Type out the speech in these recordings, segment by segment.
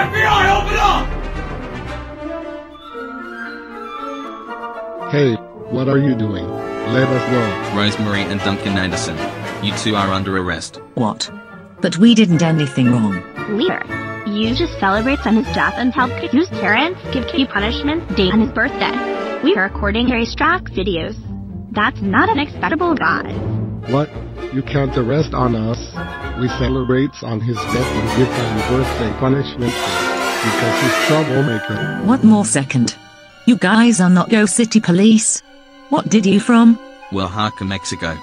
FBI, open up! Hey, what are you doing? Let us go. Rosemary and Duncan Anderson. You two are under arrest. What? But we didn't anything wrong. Leader, you just celebrate on his death and help Kiku's parents give Kiku punishment day on his birthday. We are recording your extract videos. That's not an unacceptable, guys. What? You can't arrest on us. We celebrate on his death and give him birthday punishment because he's troublemaker. What more second? You guys are not Go City Police. What did you from? Oaxaca, Mexico.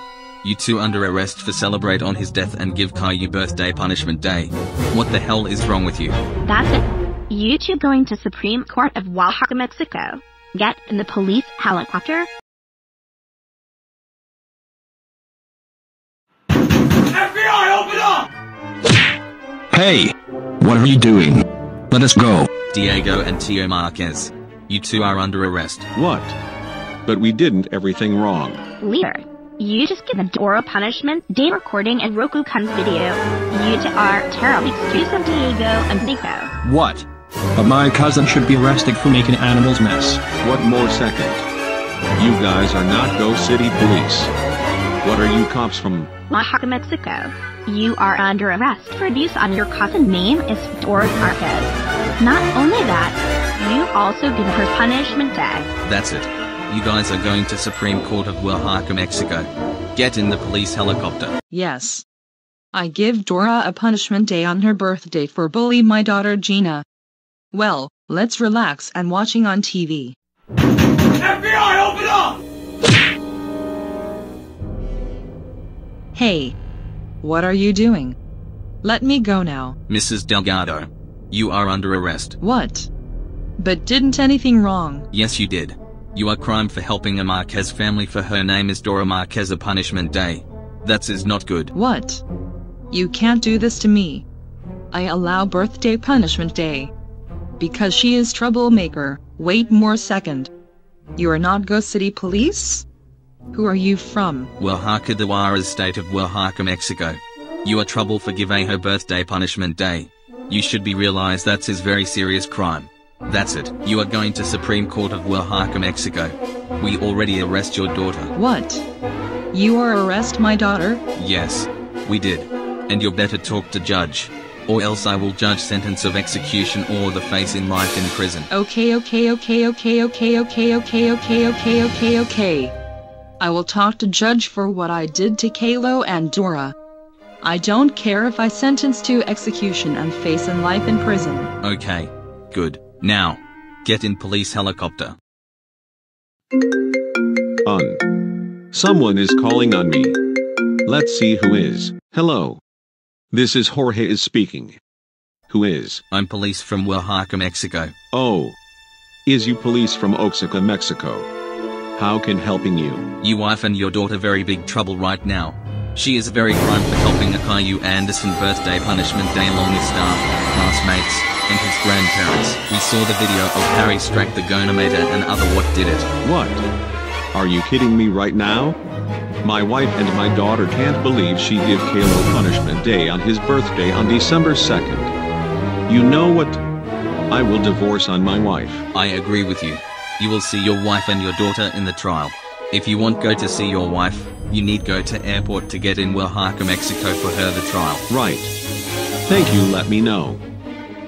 You two under arrest for celebrate on his death and give Caillou birthday punishment day. What the hell is wrong with you? That's it. You two going to Supreme Court of Oaxaca, Mexico. Get in the police helicopter. Hey! What are you doing? Let us go. Diego and Tio Marquez. You two are under arrest. What? But we didn't everything wrong. Leader, you just give Dora punishment day recording and Roku Kun's video. You two are terrible excuse of Diego and Nico. What? But my cousin should be arrested for making animals mess. What more second? You guys are not Go City Police. What are you cops from? Oaxaca, Mexico. You are under arrest for abuse on your cousin name is Dora Marquez. Not only that, you also give her punishment day. That's it. You guys are going to Supreme Court of Oaxaca, Mexico. Get in the police helicopter. Yes. I give Dora a punishment day on her birthday for bully my daughter Gina. Well, let's relax and watching on TV. FBI, open up! Hey. What are you doing? Let me go now. Mrs. Delgado. You are under arrest. What? But didn't anything wrong. Yes, you did. You are crime for helping a Marquez family for her name is Dora Marquez a punishment day. That's not good. What? You can't do this to me. I allow birthday punishment day. Because she is troublemaker. Wait more second. You are not Go City Police? Who are you from? Oaxaca de Juarez state of Oaxaca, Mexico. You are trouble for giving her birthday punishment day. You should be realized that's is very serious crime. That's it. You are going to Supreme Court of Oaxaca, Mexico. We already arrest your daughter. What? You are arrest my daughter? Yes, we did. And you better talk to judge. Or else I will judge sentence of execution or the face in life in prison. Okay, okay, okay, okay, okay, okay, okay, okay, okay, okay, okay. I will talk to judge for what I did to Kalo and Dora. I don't care if I sentence to execution and face in life in prison. Okay, good. Now, get in police helicopter. Un. Someone is calling on me. Let's see who is. Hello. This is Jorge is speaking. Who is? I'm police from Oaxaca, Mexico. Oh. Is you police from Oaxaca, Mexico? How can helping you? You wife and your daughter very big trouble right now. She is very crime for helping a Caillou Anderson birthday punishment day along with staff, classmates, and his grandparents. We saw the video of Harry Strack the Gonometer and other what did it. What? Are you kidding me right now? My wife and my daughter can't believe she give Kalo punishment day on his birthday on December 2nd. You know what? I will divorce on my wife. I agree with you. You will see your wife and your daughter in the trial. If you want go to see your wife, you need go to airport to get in Oaxaca, Mexico for her the trial. Right. Thank you let me know.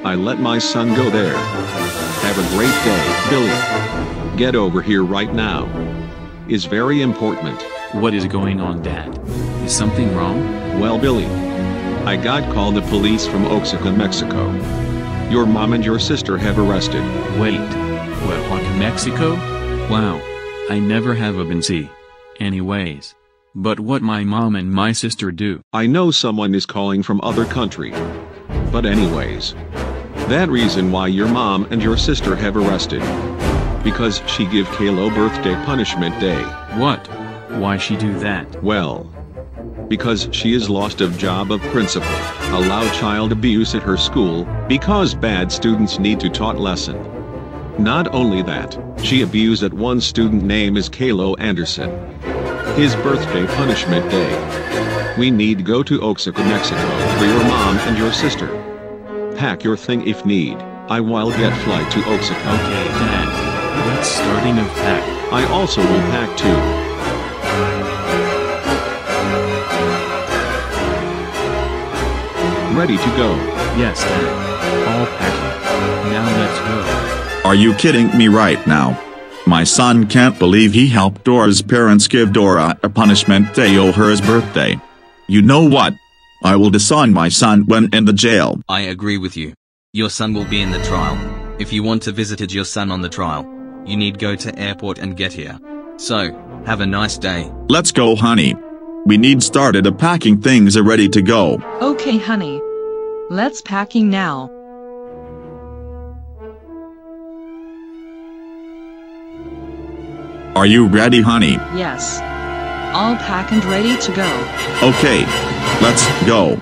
I let my son go there. Have a great day, Billy. Get over here right now. Is very important. What is going on, Dad? Is something wrong? Well, Billy, I got called the police from Oaxaca, Mexico. Your mom and your sister have arrested. Wait. Oaxaca, Mexico? Wow. I never have a been see. Anyways. But what my mom and my sister do? I know someone is calling from other country. But anyways. That reason why your mom and your sister have arrested. Because she give Kalo birthday punishment day. What? Why she do that? Well, because she is lost of job of principal, allow child abuse at her school, because bad students need to taught lesson. Not only that, she abused at one student name is Kalo Anderson. His birthday punishment day. We need go to Oaxaca, Mexico for your mom and your sister. pack your thing if need. I will get flight to Oaxaca. Okay, Dad. Let's starting of pack. I also will pack too. Ready to go. Yes, Dad. All packing. Now let's go. Are you kidding me right now? My son can't believe he helped Dora's parents give Dora a punishment day over her birthday. You know what? I will disown my son when in the jail. I agree with you. Your son will be in the trial. If you want to visit your son on the trial, you need go to airport and get here. So, have a nice day. Let's go, honey. We need started a packing things are ready to go. Okay, honey. Let's packing now. Are you ready, honey? Yes. All packed and ready to go. Okay. Let's go.